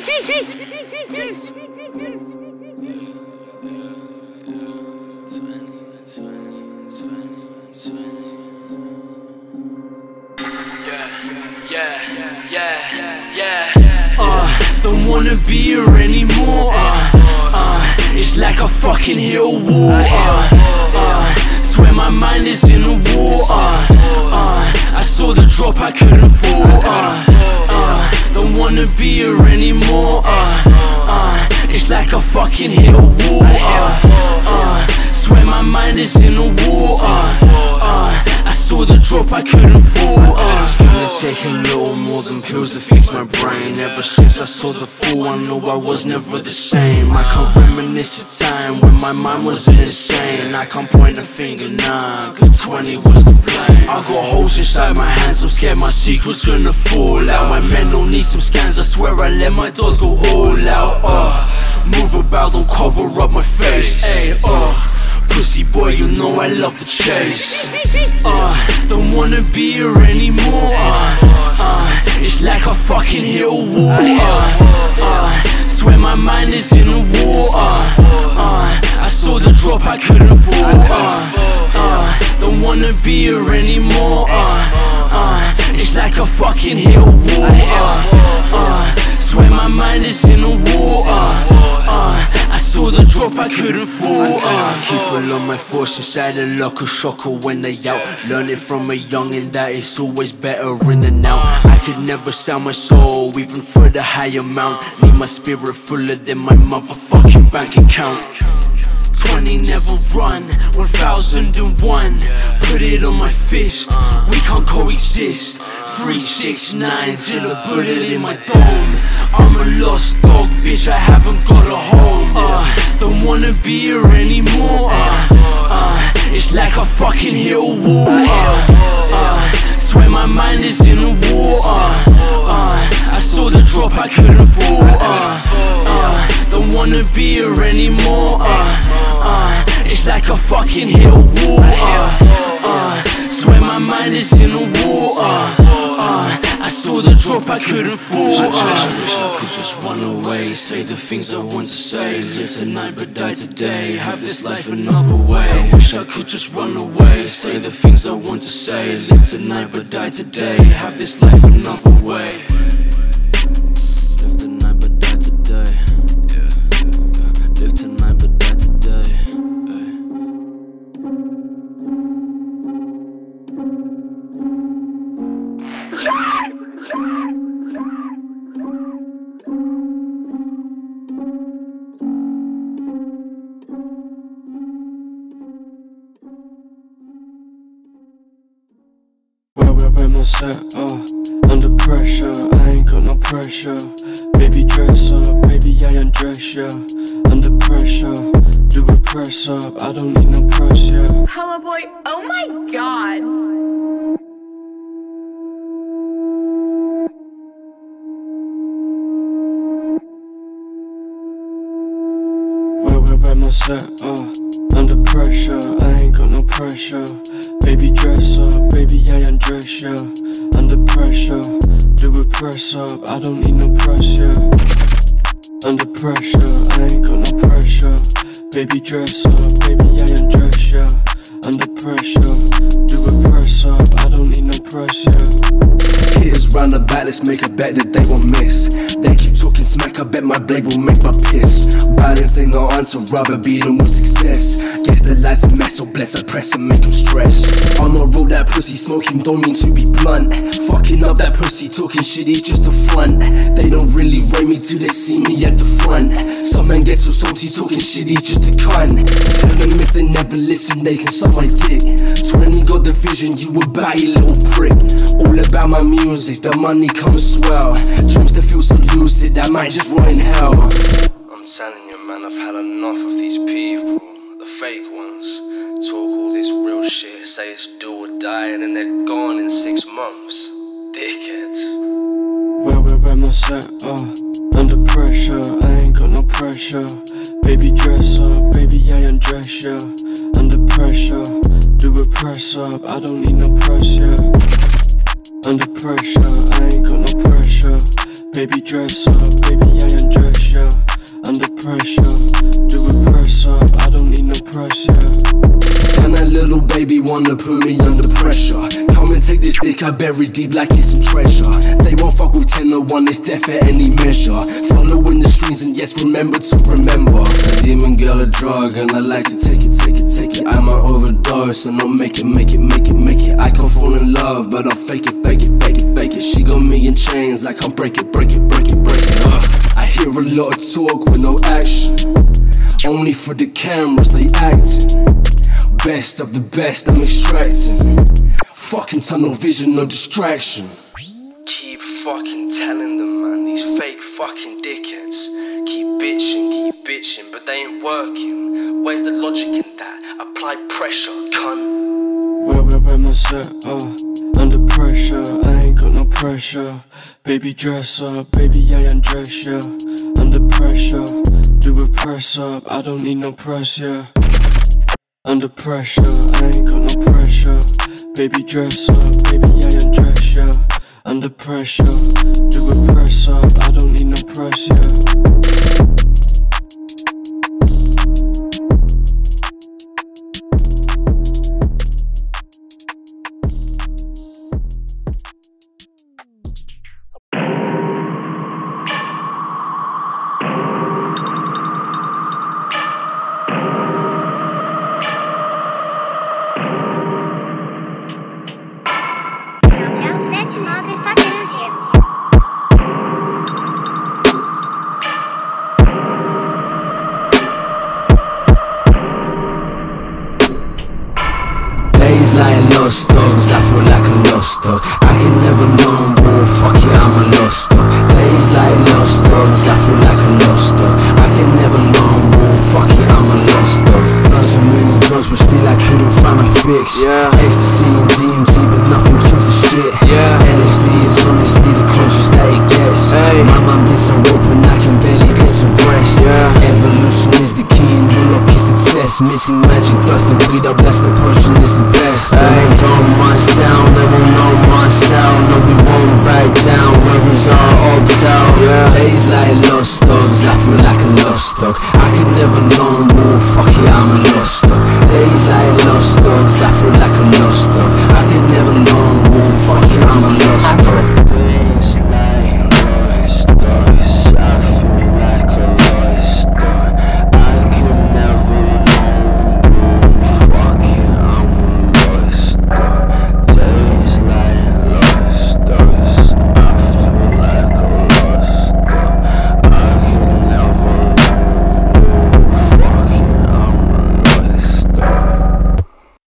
Chase, Chase, Chase. Yeah, yeah, yeah. Uh, don't wanna be here anymore. Uh, uh, it's like a fucking hill wall. Uh, uh, swear my mind is in a war. Uh, uh, I saw the drop, I couldn't fall. Uh, wanna be here anymore. Uh, uh, it's like a fucking hill wall. Uh, uh, swear my mind is in a war. Uh, uh, I saw the drop, I couldn't fall. Uh, a little more than pills to fix my brain. Ever since I saw the fool, I know I was never the same. I can't reminisce a mind was insane. I can't point a finger, nah, cause 20 was the blame. I got holes inside my hands, I'm scared my secret's gonna fall out. My men don't need some scans, I swear I let my doors go all out. Uh, move about, don't cover up my face. Ay, uh, pussy boy, you know I love the chase. Uh, don't wanna be here anymore. Uh, uh, it's like a fucking hill wall. Uh, uh, swear my mind is in a war. Uh, I the drop, I couldn't fall. Uh, uh, don't wanna be here anymore. Uh, uh, it's like a fucking hill wall. Uh, uh, swear my mind is in a war. Uh, uh, I saw the drop, I couldn't fall. Uh, people on my force inside a locker shocker when they out. Learning from a youngin' that it's always better in and out. I could never sell my soul, even for the high amount. Need my spirit fuller than my motherfucking bank account. 20 never run, 1001 Put it on my fist, we can't coexist. 369 till a bullet in my dome I'm a lost dog, bitch, I haven't got a home. Uh, Don't wanna be here anymore. Uh, uh, It's like a fucking hill wall. Uh, uh, like a fucking wall uh, uh, Swear my mind is in a war. Uh, uh, I saw the drop, I couldn't fall. Uh, Wish I could just run away Say the things I want to say. Live tonight but die today. Have this life another way. I wish I could just run away Say the things I want to say. Live tonight but die today. Have this set, uh Under pressure, I ain't got no pressure Baby dress up, baby I undress ya Under pressure, do a press up I don't need no press, yeah Hello, boy. Oh my god. Uh Under pressure, I ain't got no pressure. Baby dress up, baby I undress ya Under pressure, do a press up I don't need no press, yeah Under pressure, I ain't got no pressure. Baby dress up, baby I undress ya Under pressure, do a press up I don't need no press, yeah Hitters round the back, let's make a bet that they won't miss. They keep talking smack, I bet my blade will make my piss. Balance ain't no answer, rather beat them with success. Guess the life's a mess, so bless I press and make them stress. I'm a roll that pussy, smoking, don't mean to be blunt. Fucking up that pussy, talking shit, he's just a front. They don't really rate me till they see me at the front. Some men get so salty, talking shit, he's just a cunt. Tell them if they never listen, they can suck my dick. 20 got the vision, you a batty little prick. All about my music, the money comes swell. To feel so lucid, I might just rot in hell. I'm telling you, man, I've had enough of these people, the fake ones. Talk all this real shit, say it's do or die, and then they're gone in six months. Dickheads. Where, where, where my set, uh Under pressure, I ain't got no pressure Baby dress up, baby I undress ya Under pressure, do a press up I don't need no pressure. yeah Under pressure, I ain't got no pressure Baby dress up, baby I undress ya. Under pressure, do it press up. I don't need no pressure. And that little baby wanna put me under pressure. Come and take this dick I buried deep like it's some treasure. They won't fuck with 10 or 1, it's death at any measure. Following the streams and yes, remember to remember. A demon girl a drug and I like to take it, take it, take it. I'm might overdose and I'll make it, make it, make it, make it. I can't fall in love, but I'll fake it, fake it, She got me in chains, like I can't break it, break it, break it, break it. Uh, I hear a lot of talk with no action. Only for the cameras, they acting. Best of the best, I'm extracting. Fucking tunnel vision, no distraction. Keep fucking telling them, man, these fake fucking dickheads. Keep bitching, keep bitching, but they ain't working. Where's the logic in that? Apply pressure, cunt. Well, well, well, set, uh, under pressure, pressure. Baby dress up, baby I undress ya. Under pressure, do a press up, I don't need no press. Under pressure, I ain't got no pressure. Baby dress up, baby I undress ya. Under pressure, do a press up, I don't need no press. Lost dogs, I feel like a lost dog. I can never learn more, fuck it, I'm a lost dog. Days like lost dogs, I feel like a lost dog. I can never learn more, fuck it, I'm a lost dog. Done so many drugs, but still I couldn't find my fix. Yeah. Ecstasy and DMT, but nothing kills shit. Yeah. LSD is honestly the closest that it gets. Hey. My mind is so open, I can barely get some rest. Yeah. Evolution is the key, and your luck is the test. Missing magic, dust the weed up, that's the potion, is the best. They won't dumb my down, they won't know my sound. No, we won't back down, our opt out? Yeah. Days like lost dogs, I feel like a lost dog. I could never learn more, fuck it, I'm a lost dog. Days like lost dogs, I feel like a lost dog. I could never learn